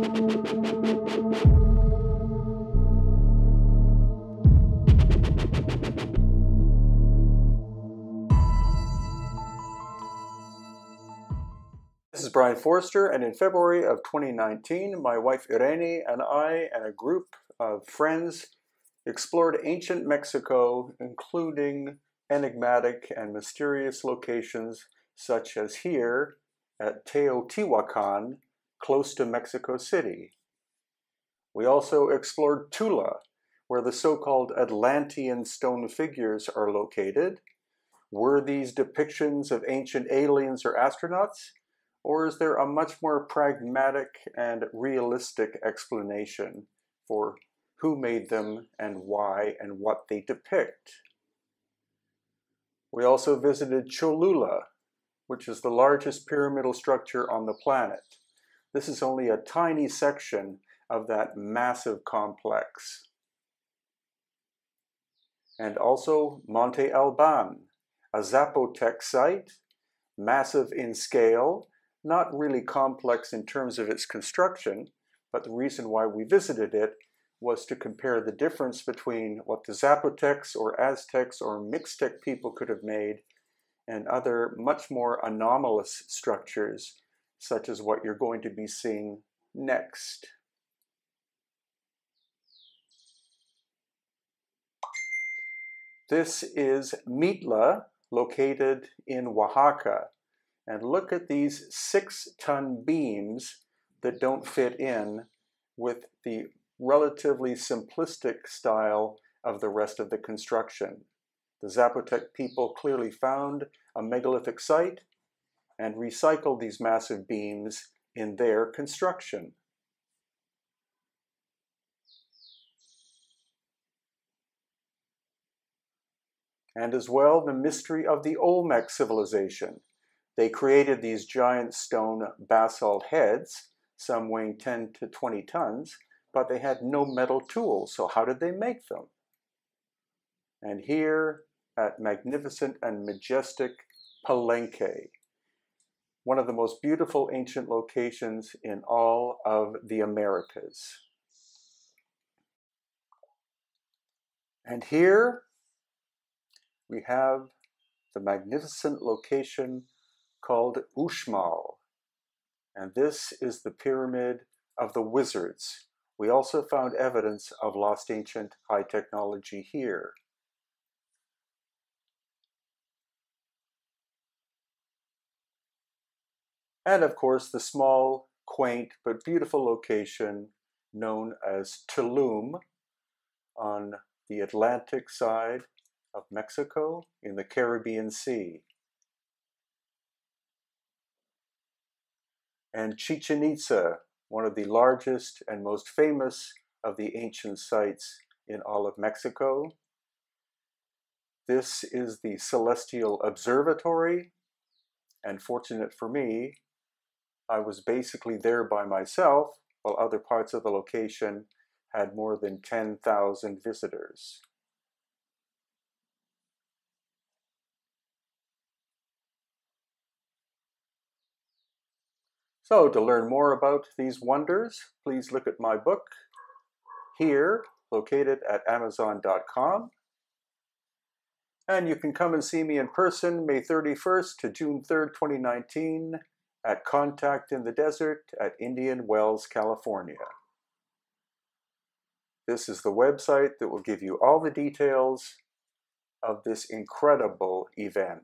This is Brien Foerster, and in February of 2019, my wife Irene and I and a group of friends explored ancient Mexico, including enigmatic and mysterious locations such as here at Teotihuacan, close to Mexico City. We also explored Tula, where the so-called Atlantean stone figures are located. Were these depictions of ancient aliens or astronauts? Or is there a much more pragmatic and realistic explanation for who made them and why and what they depict? We also visited Cholula, which is the largest pyramidal structure on the planet. This is only a tiny section of that massive complex. And also Monte Alban, a Zapotec site, massive in scale, not really complex in terms of its construction, but the reason why we visited it was to compare the difference between what the Zapotecs or Aztecs or Mixtec people could have made and other much more anomalous structures, such as what you're going to be seeing next. This is Mitla, located in Oaxaca. And look at these six-ton beams that don't fit in with the relatively simplistic style of the rest of the construction. The Zapotec people clearly found a megalithic site and recycled these massive beams in their construction. And as well, the mystery of the Olmec civilization. They created these giant stone basalt heads, some weighing 10 to 20 tons, but they had no metal tools, so how did they make them? And here at magnificent and majestic Palenque, one of the most beautiful ancient locations in all of the Americas. And here we have the magnificent location called Uxmal. And this is the pyramid of the wizards, we also found evidence of lost ancient high technology here. And of course, the small, quaint, but beautiful location known as Tulum on the Atlantic side of Mexico in the Caribbean Sea. And Chichen Itza one of the largest and most famous of the ancient sites in all of Mexico. This is the Celestial Observatory, and fortunate for me, I was basically there by myself, while other parts of the location had more than 10,000 visitors. So to learn more about these wonders, please look at my book here, located at amazon.com. And you can come and see me in person May 31st to June 3rd, 2019 at Contact in the Desert at Indian Wells, California. This is the website that will give you all the details of this incredible event.